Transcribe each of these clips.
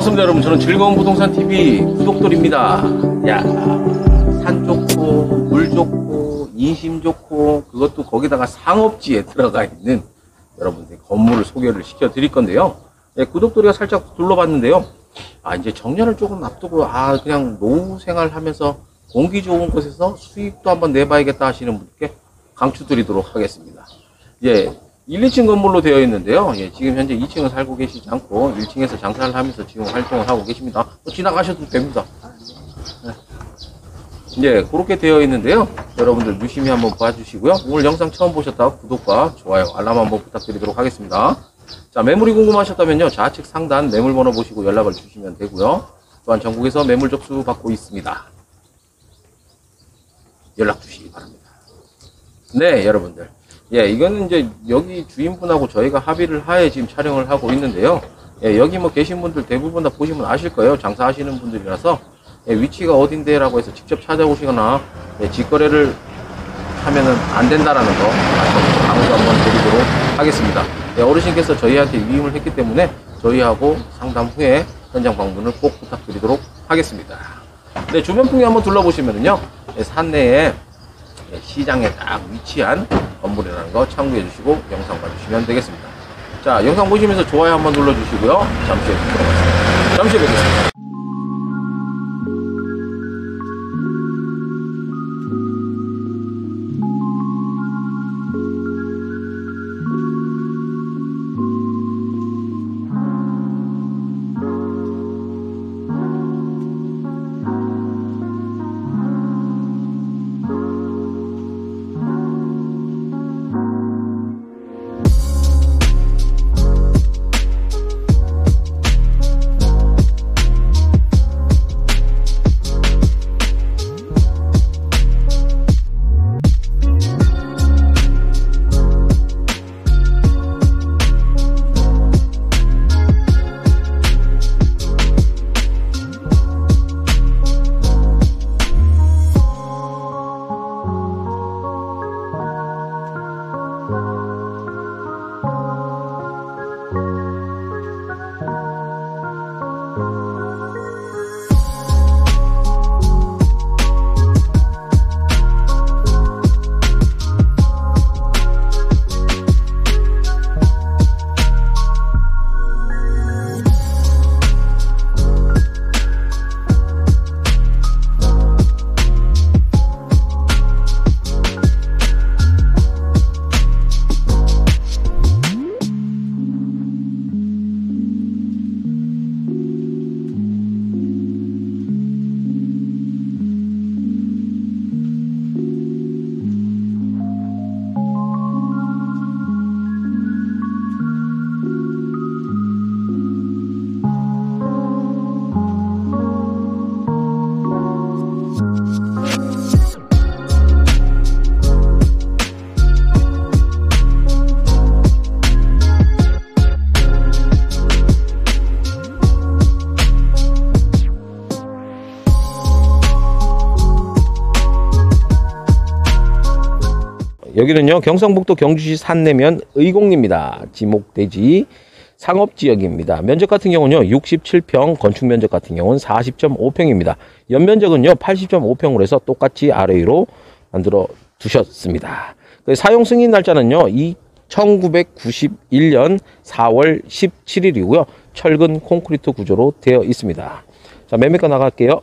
반갑습니다 여러분. 저는 즐거운 부동산 TV 구독돌입니다. 야, 산 좋고 물 좋고 인심 좋고 그것도 거기다가 상업지에 들어가 있는 여러분들 건물을 소개를 시켜 드릴 건데요. 예, 구독돌이가 살짝 둘러봤는데요. 아 이제 정년을 조금 앞두고 아 그냥 노후 생활하면서 공기 좋은 곳에서 수입도 한번 내봐야겠다 하시는 분들께 강추 드리도록 하겠습니다. 예, 1, 2층 건물로 되어 있는데요. 예, 지금 현재 2층은 살고 계시지 않고 1층에서 장사를 하면서 지금 활동을 하고 계십니다. 뭐 지나가셔도 됩니다. 네. 예, 그렇게 되어 있는데요. 여러분들 유심히 한번 봐주시고요. 오늘 영상 처음 보셨다 구독과 좋아요, 알람 한번 부탁드리도록 하겠습니다. 자, 매물이 궁금하셨다면요. 좌측 상단 매물 번호 보시고 연락을 주시면 되고요. 또한 전국에서 매물 접수 받고 있습니다. 연락 주시기 바랍니다. 네, 여러분들. 예, 이거는 이제 여기 주인분하고 저희가 합의를 하에 지금 촬영을 하고 있는데요. 예, 여기 뭐 계신 분들 대부분 다 보시면 아실 거예요. 장사하시는 분들이라서 예, 위치가 어딘데라고 해서 직접 찾아오시거나 예, 직거래를 하면은 안 된다라는 거 강조 한번 드리도록 하겠습니다. 예, 어르신께서 저희한테 위임을 했기 때문에 저희하고 상담 후에 현장 방문을 꼭 부탁드리도록 하겠습니다. 네, 주변풍이 한번 둘러보시면은요, 예, 산내에 예, 시장에 딱 위치한 건물이라는 거 참고해 주시고 영상 봐주시면 되겠습니다. 자, 영상 보시면서 좋아요 한번 눌러주시고요. 잠시 후에 들어가겠습니다. 잠시 후에 뵙겠습니다. 여기는요 경상북도 경주시 산내면 의공리입니다. 지목대지 상업지역입니다. 면적 같은 경우는요 67평, 건축 면적 같은 경우는 40.5평입니다. 연면적은요 80.5평으로 해서 똑같이 아래 위로 만들어 두셨습니다. 그 사용 승인 날짜는요 1991년 4월 17일이고요 철근 콘크리트 구조로 되어 있습니다. 자 매매가 나갈게요.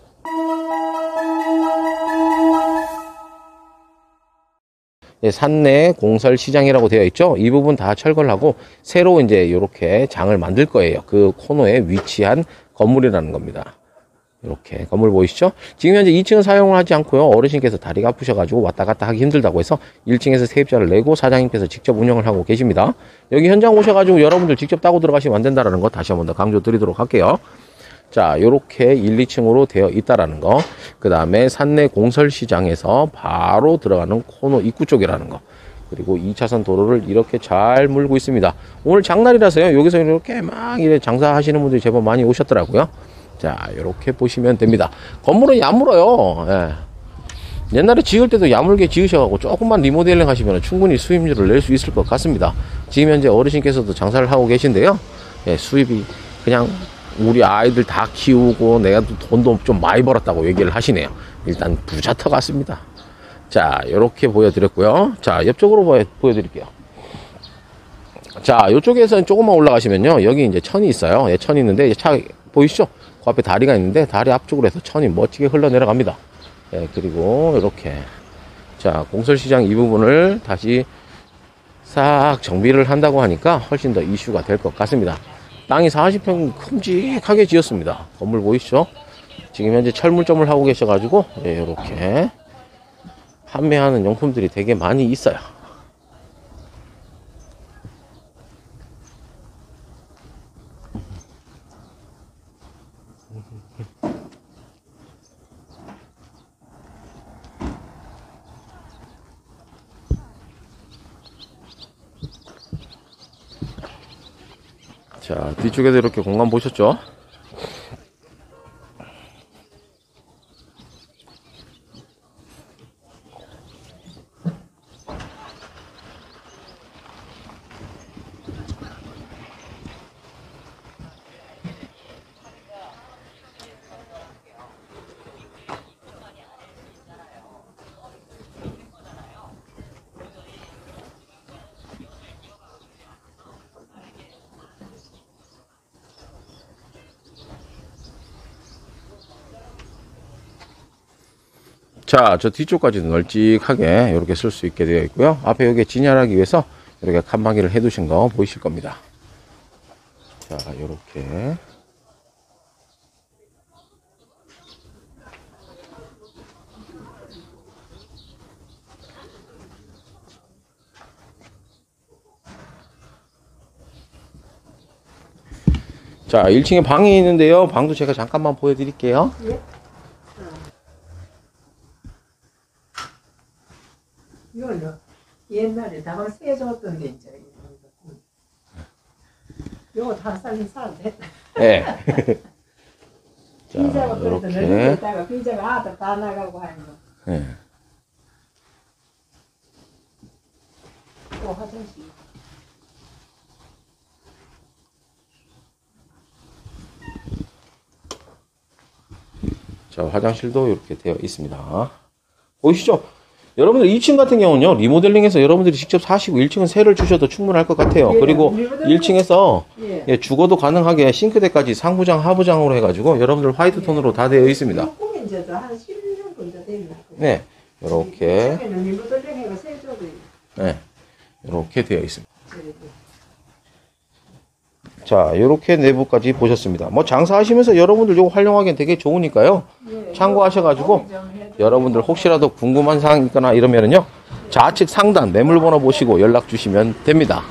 산내 공설 시장이라고 되어 있죠. 이 부분 다 철거를 하고 새로 이제 이렇게 장을 만들 거예요. 그 코너에 위치한 건물이라는 겁니다. 이렇게 건물 보이시죠? 지금 현재 2층은 사용을 하지 않고요. 어르신께서 다리가 아프셔가지고 왔다 갔다 하기 힘들다고 해서 1층에서 세입자를 내고 사장님께서 직접 운영을 하고 계십니다. 여기 현장 오셔가지고 여러분들 직접 따고 들어가시면 안 된다라는 거 다시 한 번 더 강조 드리도록 할게요. 자, 요렇게 1, 2층으로 되어 있다라는 거. 그 다음에 산내 공설 시장에서 바로 들어가는 코너 입구 쪽이라는 거. 그리고 2차선 도로를 이렇게 잘 물고 있습니다. 오늘 장날이라서요. 여기서 이렇게 막 이래 장사하시는 분들이 제법 많이 오셨더라고요. 자, 이렇게 보시면 됩니다. 건물은 야물어요. 예. 옛날에 지을 때도 야물게 지으셔가지고 조금만 리모델링 하시면 충분히 수입률을 낼 수 있을 것 같습니다. 지금 현재 어르신께서도 장사를 하고 계신데요. 예, 수입이 그냥 우리 아이들 다 키우고 내가 또 돈도 좀 많이 벌었다고 얘기를 하시네요. 일단 부자 터 같습니다. 자, 이렇게 보여드렸고요. 자, 옆쪽으로 보여, 보여드릴게요. 자, 이쪽에서 조금만 올라가시면요. 여기 이제 천이 있어요. 예, 천이 있는데, 차, 보이시죠? 그 앞에 다리가 있는데, 다리 앞쪽으로 해서 천이 멋지게 흘러내려갑니다. 예, 그리고 이렇게. 자, 공설시장 이 부분을 다시 싹 정비를 한다고 하니까 훨씬 더 이슈가 될 것 같습니다. 땅이 40평 큼직하게 지었습니다. 건물 보이시죠? 지금 현재 철물점을 하고 계셔가지고, 예, 이렇게 판매하는 용품들이 되게 많이 있어요. 자, 뒤쪽에도 이렇게 공간 보셨죠? 자, 저 뒤쪽까지도 널찍하게 이렇게 쓸 수 있게 되어 있고요. 앞에 여기 진열하기 위해서 이렇게 칸막이를 해 두신 거 보이실 겁니다. 자, 이렇게. 자, 1층에 방이 있는데요. 방도 제가 잠깐만 보여드릴게요. 이걸로 옛날에 다방 세줬던 게 있죠. 요거 다 살린 사람들. 네. 자, 이렇게. 비자가 아들 다 나가고 하는 거. 네. 또 화장실. 자, 화장실도 이렇게 되어 있습니다. 보이시죠? 여러분들 2층 같은 경우는요, 리모델링해서 여러분들이 직접 사시고 1층은 세를 주셔도 충분할 것 같아요. 예, 그리고 리모델링- 1층에서 예. 예, 주거도 가능하게 싱크대까지 상부장, 하부장으로 해가지고 여러분들 화이트 톤으로 다 되어 있습니다. 조금 이제도 한 10년 정도 됐나. 네, 이렇게, 네, 이렇게 되어 있습니다. 자, 이렇게 내부까지 보셨습니다. 뭐 장사하시면서 여러분들 이거 활용하기엔 되게 좋으니까요. 예, 참고하셔가지고 여러분들 혹시라도 궁금한 사항 있거나 이러면은요 좌측 상단 매물번호 보시고 연락 주시면 됩니다.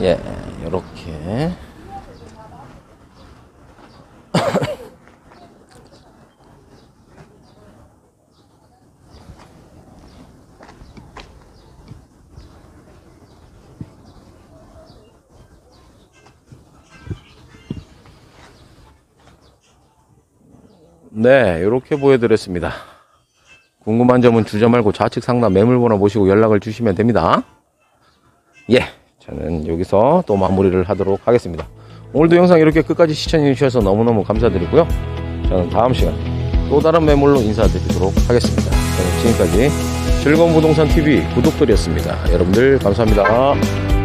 예, 이렇게 네, 이렇게 보여드렸습니다. 궁금한 점은 주저 말고 좌측 상단 매물번호 보시고 연락을 주시면 됩니다. 예, 저는 여기서 또 마무리를 하도록 하겠습니다. 오늘도 영상 이렇게 끝까지 시청해 주셔서 너무너무 감사드리고요. 저는 다음 시간 또 다른 매물로 인사드리도록 하겠습니다. 저는 지금까지 즐거운 부동산 TV 구독들이었습니다. 여러분들 감사합니다.